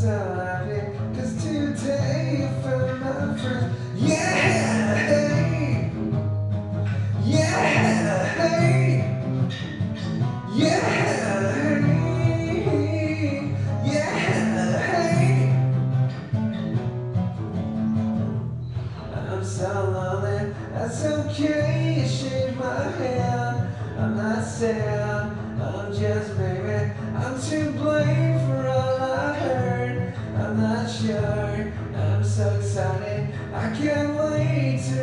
so happy Cause today I found my friend Yeah, hey Yeah, hey Yeah, hey Yeah, hey I'm so lonely, that's okay, you shake my hand I'm not sad, I'm just baby. I'm too blame so excited I can't wait to